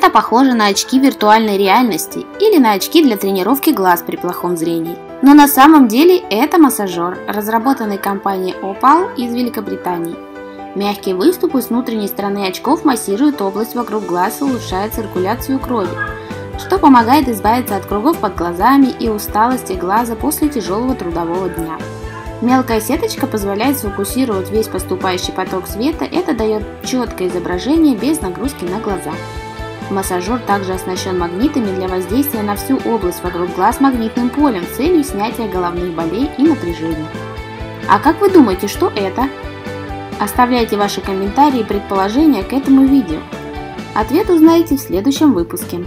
Это похоже на очки виртуальной реальности или на очки для тренировки глаз при плохом зрении. Но на самом деле это массажер, разработанный компанией Opal из Великобритании. Мягкие выступы с внутренней стороны очков массируют область вокруг глаз и улучшают циркуляцию крови, что помогает избавиться от кругов под глазами и усталости глаза после тяжелого трудового дня. Мелкая сеточка позволяет сфокусировать весь поступающий поток света, это дает четкое изображение без нагрузки на глаза. Массажер также оснащен магнитами для воздействия на всю область вокруг глаз магнитным полем с целью снятия головных болей и напряжения. А как вы думаете, что это? Оставляйте ваши комментарии и предположения к этому видео. Ответ узнаете в следующем выпуске.